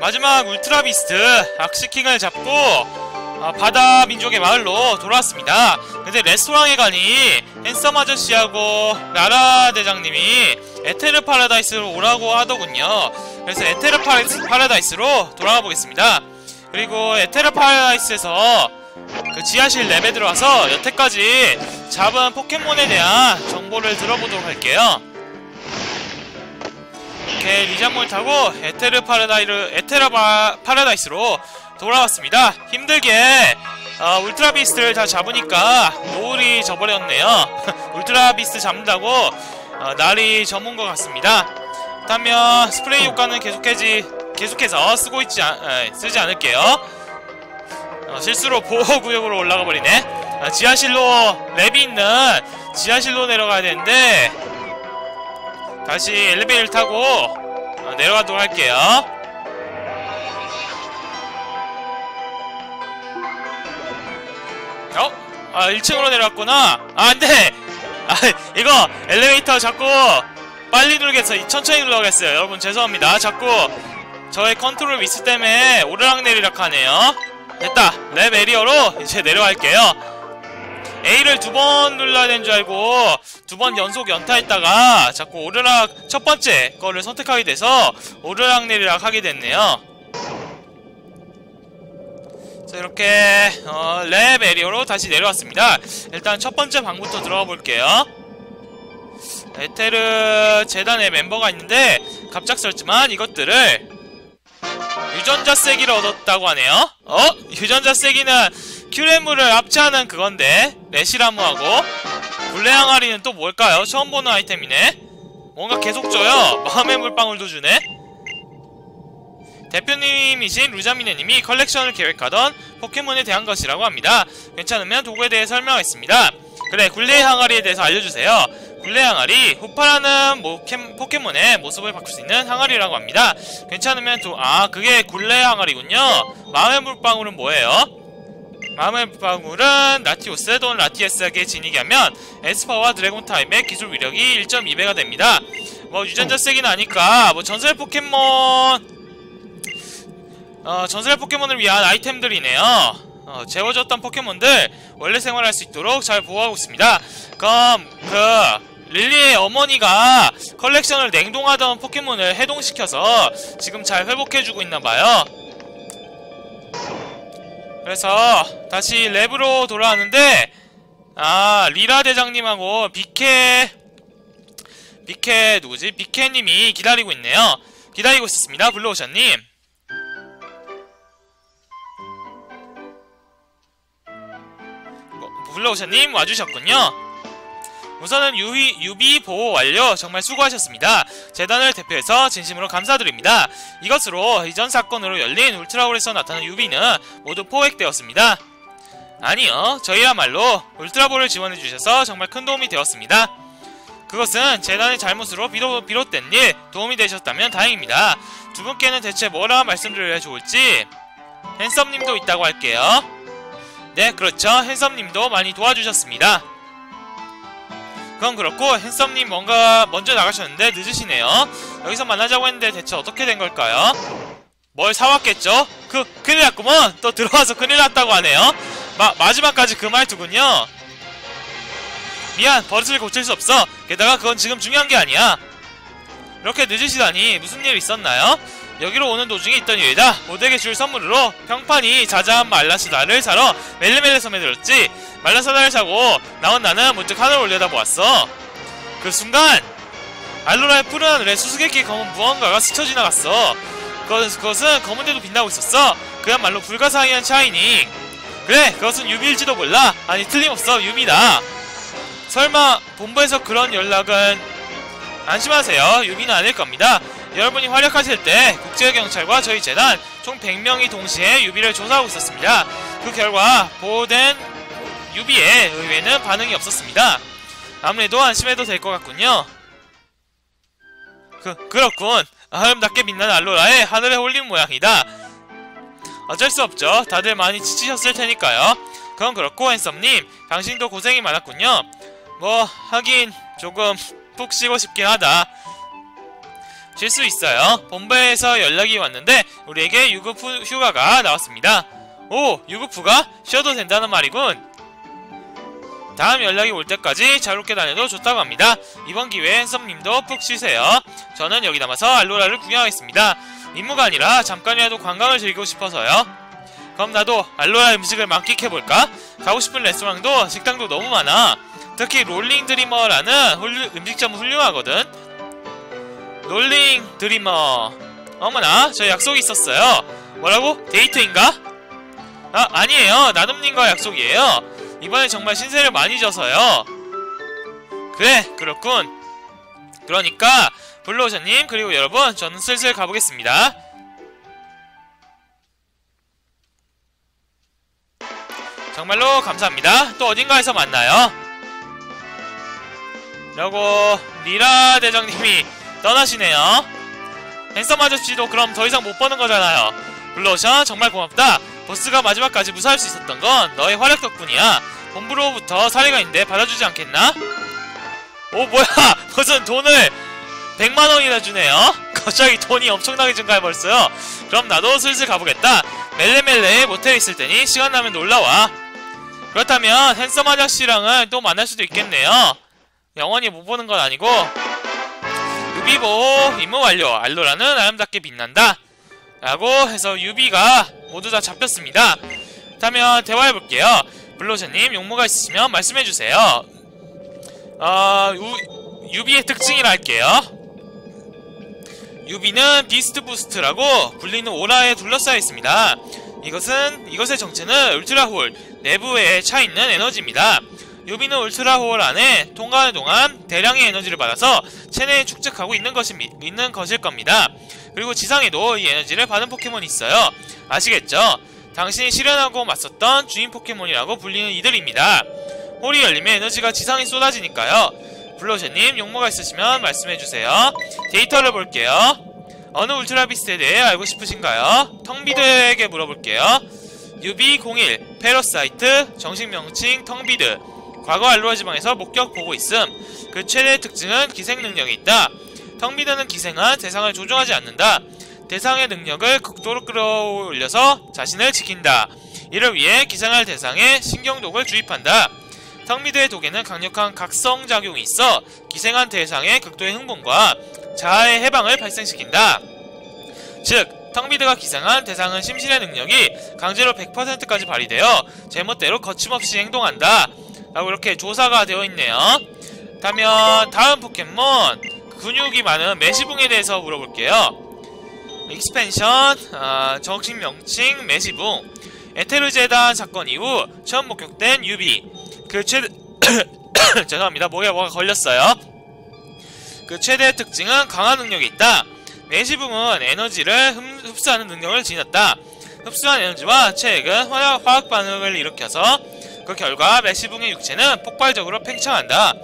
마지막 울트라비스트 악식킹을 잡고 어, 바다 민족의 마을로 돌아왔습니다. 근데 레스토랑에 가니 핸섬 아저씨하고 리라 대장님이 에테르 파라다이스로 오라고 하더군요. 그래서 에테르 파라다이스, 파라다이스 로 돌아가 보겠습니다. 그리고 에테르 파라다이스에서 그 지하실 lab에 들어와서 여태까지 잡은 포켓몬에 대한 정보를 들어보도록 할게요. 이렇게 리자몽을 타고 에테르 파라다이르 에테르 바, 파라다이스로 돌아왔습니다. 힘들게 어, 울트라 비스트를 다 잡으니까 노을이 져버렸네요. 울트라 비스트 잡는다고 어, 날이 저문 것 같습니다. 그렇다면 스프레이 효과는 계속해지, 계속해서 쓰고 있지 않, 에, 쓰지 않을게요. 어, 실수로 보호구역으로 올라가 버리네. 아, 지하실로 lab이 있는 지하실로 내려가야 되는데 다시 엘리베이터를 타고 어, 내려가도록 할게요. 어? 아 1층으로 내려왔구나. 아 안돼. 아 이거 엘리베이터 자꾸 빨리 누르겠어. 천천히 눌러겠어요. 여러분 죄송합니다. 자꾸 저의 컨트롤 미스 때문에 오르락내리락 하네요. 됐다. lab area로 이제 내려갈게요. A를 두 번 눌러야 되는 줄 알고 두 번 연속 연타했다가 자꾸 오르락 첫 번째 거를 선택하게 돼서 오르락 내리락 하게 됐네요. 자 이렇게 어, lab area로 다시 내려왔습니다. 일단 첫 번째 방부터 들어가 볼게요. 에테르 재단의 멤버가 있는데 갑작스럽지만 이것들을 유전자쐐기를 얻었다고 하네요. 어? 유전자 세기는 큐레물을 합체하는 그건데 레시라무하고 굴레 항아리는 또 뭘까요? 처음 보는 아이템이네. 뭔가 계속 줘요. 마음의 물방울도 주네. 대표님이신 루자미네님이 컬렉션을 계획하던 포켓몬에 대한 것이라고 합니다. 괜찮으면 도구에 대해 설명하겠습니다. 그래, 굴레 항아리에 대해서 알려주세요. 굴레 항아리, 호파라는 포켓몬의 모습을 바꿀 수 있는 항아리라고 합니다. 괜찮으면 도, 아, 그게 굴레 항아리군요. 마음의 물방울은 뭐예요? 마음의 물방울은 라티오스 또는 라티에스에게 지니게 하면 에스퍼와 드래곤 타입의 기술 위력이 1.2배가 됩니다. 뭐 유전자쐐기는 아니까 뭐 전설 포켓몬 어, 전설 포켓몬을 위한 아이템들이네요. 어, 재워졌던 포켓몬들 원래 생활할 수 있도록 잘 보호하고 있습니다. 그럼 그 릴리의 어머니가 컬렉션을 냉동하던 포켓몬을 해동시켜서 지금 잘 회복해주고 있나봐요. 그래서 다시 lab으로 돌아왔는데 아 리라 대장님하고 비케 비케 누구지? 비케님이 기다리고 있네요. 기다리고 있었습니다. 블루오션님. 어, 블루오션님 와주셨군요. 우선은 UB, UB 보호 완료 정말 수고하셨습니다. 재단을 대표해서 진심으로 감사드립니다. 이것으로 이전 사건으로 열린 울트라홀에서 나타난 UB는 모두 포획되었습니다. 아니요, 저희야말로 울트라볼을 지원해주셔서 정말 큰 도움이 되었습니다. 그것은 재단의 잘못으로 비롯, 비롯된 일 도움이 되셨다면 다행입니다. 두 분께는 대체 뭐라 말씀드려야 좋을지 핸섬님도 있다고 할게요. 네, 그렇죠. 핸섬님도 많이 도와주셨습니다. 그건 그렇고 핸섬님 뭔가 먼저 나가셨는데 늦으시네요. 여기서 만나자고 했는데 대체 어떻게 된 걸까요? 뭘 사왔겠죠? 그 큰일 났구먼! 또 들어와서 큰일 났다고 하네요. 마, 마지막까지 그 말투군요. 미안, 버릇을 고칠 수 없어. 게다가 그건 지금 중요한 게 아니야. 이렇게 늦으시다니 무슨 일 있었나요? 여기로 오는 도중에 있던 일이다. 모두에게 줄 선물으로 평판이 자자한 말라스다를 사러 멜레멜레 섬에 들었지. 말라사다를 사고 나온 나는 문득 하늘을 올려다보았어. 그 순간 알로라의 푸른 하늘에 수수께끼 검은 무언가가 스쳐 지나갔어. 그것, 그것은 검은데도 빛나고 있었어. 그야말로 불가사의한 shining. 그래, 그것은 UB일지도 몰라. 아니, 틀림없어, UB다. 설마 본부에서 그런 연락은 안심하세요. UB는 아닐 겁니다. 여러분이 활약하실 때 국제경찰과 저희 재단 총 100명이 동시에 UB를 조사하고 있었습니다. 그 결과 보호된 유비의 의외는 반응이 없었습니다. 아무래도 안심해도 될 것 같군요. 그, 그렇군. 아름답게 빛나는 알로라에 하늘에 홀린 모양이다. 어쩔 수 없죠. 다들 많이 지치셨을 테니까요. 그건 그렇고 앤썸님, 당신도 고생이 많았군요. 뭐 하긴 조금 푹 쉬고 싶긴 하다. 질수 있어요. 본부에서 연락이 왔는데 우리에게 유급 후, 휴가가 나왔습니다. 오, 유급휴가 쉬어도 된다는 말이군. 다음 연락이 올 때까지 자유롭게 다녀도 좋다고 합니다. 이번 기회에 핸섬님도 푹 쉬세요. 저는 여기 남아서 알로라를 구경하겠습니다. 임무가 아니라 잠깐이라도 관광을 즐기고 싶어서요. 그럼 나도 알로라 음식을 만끽해볼까? 가고 싶은 레스토랑도 식당도 너무 많아. 특히 롤링 드리머라는 훌, 음식점은 훌륭하거든. 롤링 드리머. 어머나, 저 약속이 있었어요. 뭐라고? 데이트인가? 아, 아니에요. 나눔님과 약속이에요. 이번에 정말 신세를 많이 져서요. 그래, 그렇군. 그러니까 블루오션님 그리고 여러분 저는 슬슬 가보겠습니다. 정말로 감사합니다. 또 어딘가에서 만나요. 라고 리라 대장님이 떠나시네요. 핸섬 아저씨도 그럼 더 이상 못 보는 거잖아요. 블루오션 정말 고맙다. 보스가 마지막까지 무사할 수 있었던 건 너의 활약 덕분이야. 본부로부터 사례가 있는데 받아주지 않겠나? 오 뭐야 무슨 돈을 100만원이나 주네요 갑자기 돈이 엄청나게 증가해버렸어요 그럼 나도 슬슬 가보겠다 멜레멜레에 모텔에 있을 테니 시간 나면 놀러와 그렇다면 핸섬 아저씨랑은 또 만날 수도 있겠네요 영원히 못 보는 건 아니고 UB 보호 임무 완료. 알로라는 아름답게 빛난다. 라고 해서 UB가 모두 다 잡혔습니다. 그렇다면 대화해볼게요. 블루오션님 용무가 있으시면 말씀해주세요. 어, U, UB의 특징이라 할게요. UB는 비스트 부스트라고 불리는 오라에 둘러싸여 있습니다. 이것은 이것의 정체는 울트라홀 내부에 차있는 에너지입니다 UB는 울트라홀 안에 통과하는 동안 대량의 에너지를 받아서 체내에 축적하고 있는, 것이, 있는 것일 겁니다 그리고 지상에도 이 에너지를 받은 포켓몬이 있어요 아시겠죠? 당신이 실현하고 맞섰던 주인 포켓몬이라고 불리는 이들입니다. 홀이 열리면 에너지가 지상에 쏟아지니까요. 블로셔님 용무가 있으시면 말씀해주세요. 데이터를 볼게요. 어느 울트라비스트에 대해 알고 싶으신가요? 텅비드에게 물어볼게요. UB01 Parasite 정식 명칭 텅비드 과거 알로라 지방에서 목격 보고 있음 그 최대 특징은 기생 능력이 있다. 텅비드는 기생한 대상을 조종하지 않는다. 대상의 능력을 극도로 끌어올려서 자신을 지킨다. 이를 위해 기생할 대상에 신경독을 주입한다. 텅비드의 독에는 강력한 각성작용이 있어 기생한 대상의 극도의 흥분과 자아의 해방을 발생시킨다. 즉, 텅비드가 기생한 대상은 심신의 능력이 강제로 100%까지 발휘되어 제멋대로 거침없이 행동한다. 라고 이렇게 조사가 되어 있네요. 다면 다음 포켓몬 근육이 많은 매시붕에 대해서 물어볼게요. Expansion, 어, 정식 명칭 매시붕, 에테르재단 사건 이후 처음 목격된 UB, 그 최대 죄송합니다. 목에 뭐가 걸렸어요. 그 최대 특징은 강한 능력이 있다. 메시붕은 에너지를 흡 수하는 능력을 지녔다. 흡수한 에너지와 체액은 화학, 화학 반응을 일으켜서 그 결과 메시붕의 육체는 폭발적으로 팽창한다.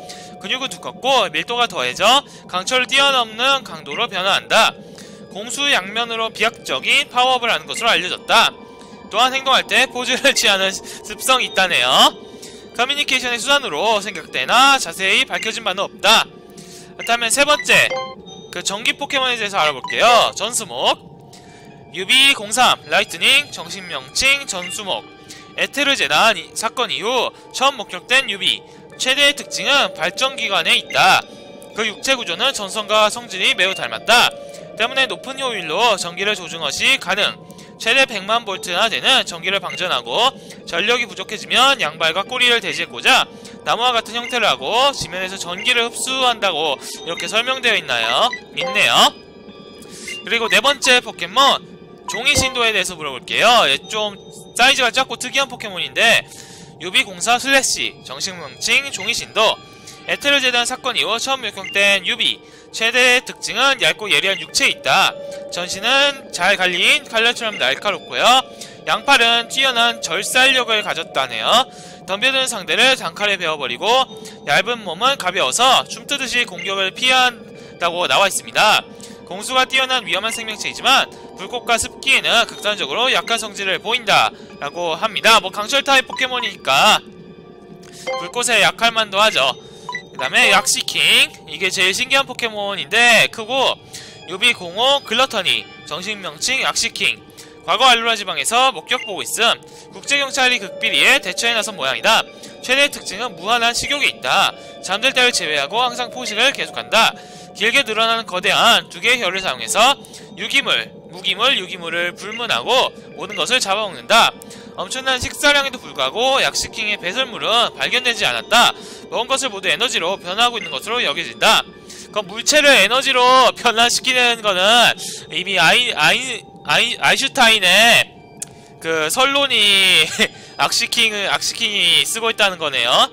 근육은 두껍고 밀도가 더해져 강철을 뛰어넘는 강도로 변화한다. 공수 양면으로 비약적인 파워업을 하는 것으로 알려졌다. 또한 행동할 때 포즈를 취하는 습성이 있다네요. 커뮤니케이션의 수단으로 생각되나 자세히 밝혀진 바는 없다. 그렇다면 세 번째, 그 전기 포켓몬에 대해서 알아볼게요. 전수목, UB03 Lightning 정식 명칭 전수목, 에테르 재단 사건 이후 처음 목격된 UB 최대의 특징은 발전 기관에 있다. 그 육체 구조는 전선과 성질이 매우 닮았다. 때문에 높은 효율로 전기를 조준 것이 가능. 최대 100만 볼트나 되는 전기를 방전하고 전력이 부족해지면 양발과 꼬리를 대지에 꽂아 나무와 같은 형태를 하고 지면에서 전기를 흡수한다고 이렇게 설명되어 있나요? 있네요. 그리고 네 번째 포켓몬 종이 신도에 대해서 물어볼게요. 얘 좀 사이즈가 작고 특이한 포켓몬인데 UB04 Slash 정식 명칭 종이 신도 에테르 재단 사건 이후 처음 목격된 UB 최대의 특징은 얇고 예리한 육체에 있다. 전신은 잘 갈린 칼날처럼 날카롭고요. 양팔은 뛰어난 절삭력을 가졌다네요. 덤벼드는 상대를 단칼에 베어버리고 얇은 몸은 가벼워서 춤추듯이 공격을 피한다고 나와 있습니다. 공수가 뛰어난 위험한 생명체이지만 불꽃과 습기에는 극단적으로 약한 성질을 보인다 라고 합니다. 뭐 강철 타입 포켓몬이니까 불꽃에 약할 만도 하죠. 그 다음에 약시킹 이게 제일 신기한 포켓몬인데 크고 유비05 글러터니 정식 명칭 약시킹 과거 알루라 지방에서 목격 보고 있음 국제경찰이 극비리에 대처해 나선 모양이다 최대의 특징은 무한한 식욕이 있다. 잠들 때를 제외하고 항상 포식을 계속한다. 길게 늘어나는 거대한 두 개의 혀를 사용해서 유기물, 무기물, 유기물을 불문하고 모든 것을 잡아먹는다. 엄청난 식사량에도 불구하고 약시킹의 배설물은 발견되지 않았다. 먹은 것을 모두 에너지로 변화하고 있는 것으로 여겨진다. 그 물체를 에너지로 변화시키는 거는 이미 아이 아이 아이 아이슈타인의 그 설론이 악시킹을 악시킹이 쓰고 있다는 거네요.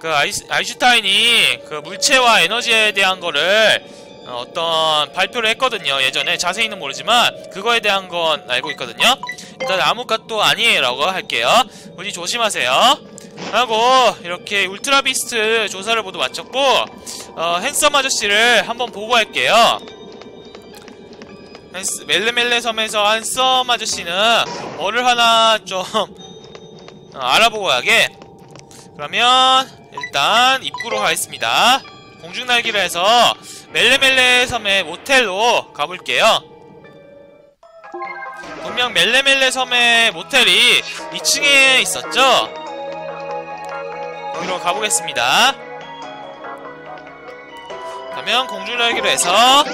그 아이, 아이슈타인이 그 물체와 에너지에 대한 거를 어, 어떤 발표를 했거든요. 예전에 자세히는 모르지만 그거에 대한 건 알고 있거든요. 일단 아무것도 아니에요라고 할게요. 우리 조심하세요. 하고 이렇게 울트라비스트 조사를 모두 마쳤고 어, 핸섬 아저씨를 한번 보고 할게요 핸스, 멜레멜레 섬에서 핸섬 아저씨는 뭐를 하나 좀 어, 알아보고 가게 그러면 일단 입구로 가겠습니다 공중날기를 해서 멜레멜레 섬의 모텔로 가볼게요 분명 멜레멜레 섬의 모텔이 2층에 있었죠? 거기로 가보겠습니다. 그러면 공주날기로 해서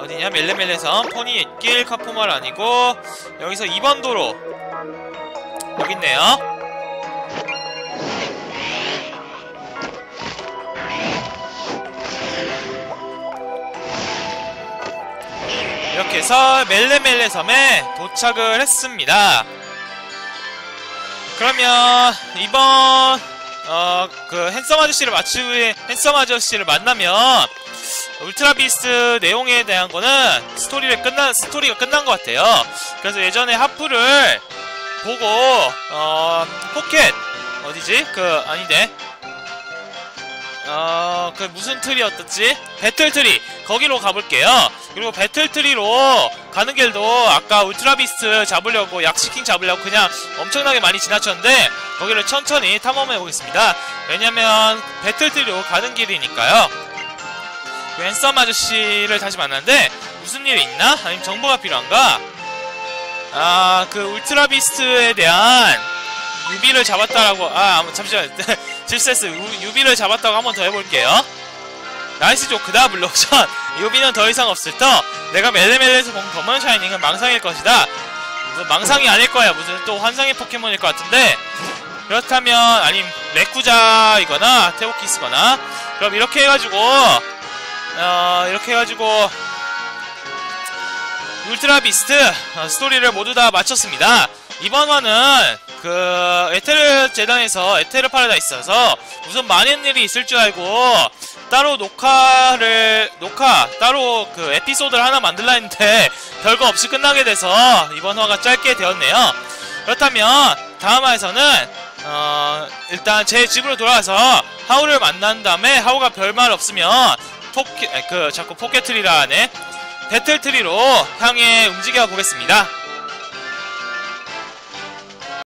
어디냐 멜레멜레섬 포니 길 카포말 아니고 여기서 2번 도로 여기 있네요. 이렇게 해서 멜레멜레 섬에 도착을 했습니다. 그러면 이번 어, 그 핸섬 아저씨를 마치 핸섬 아저씨를 만나면 울트라 비스트 내용에 대한 거는 스토리를 끝난 스토리가 끝난 것 같아요. 그래서 예전에 하푸를 보고 어 포켓 어디지? 그 아닌데 어, 그 무슨 트리였었지? 배틀 트리 거기로 가볼게요. 그리고 배틀 트리로 가는 길도 아까 울트라비스트 잡으려고 악식킹 잡으려고 그냥 엄청나게 많이 지나쳤는데 거기를 천천히 탐험해 보겠습니다. 왜냐면 배틀 트리로 가는 길이니까요. 그 핸섬 아저씨를 다시 만났는데 무슨 일이 있나? 아니면 정보가 필요한가? 아, 그 울트라 비스트에 대한 UB를 잡았다라고 아 잠시만 질세스 UB를 잡았다고 한 번 더 해볼게요. Nice 조크다 블록션 UB는 더 이상 없을 터. 내가 멜레멜레에서 본 검은 샤이닝은 망상일 것이다. 무슨 망상이 아닐 거야. 무슨 또 환상의 포켓몬일 것 같은데. 그렇다면 아님 레쿠쟈이거나 테오키스거나. 그럼 이렇게 해가지고 어 이렇게 해가지고 울트라 비스트 어, 스토리를 모두 다 마쳤습니다 이번 화는 그 에테르 재단에서 에테르 파라다이스에서 무슨 많은 일이 있을 줄 알고 따로 녹화를 녹화 따로 그 에피소드를 하나 만들라 했는데 별거 없이 끝나게 돼서 이번 화가 짧게 되었네요. 그렇다면 다음 화에서는 어 일단 제 집으로 돌아가서 하우를 만난 다음에 하우가 별말 없으면 포켓 그 자꾸 포켓트리라 하네 배틀트리로 향해 움직여 보겠습니다.